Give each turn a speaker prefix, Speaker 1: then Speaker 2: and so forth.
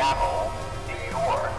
Speaker 1: Seattle, New York.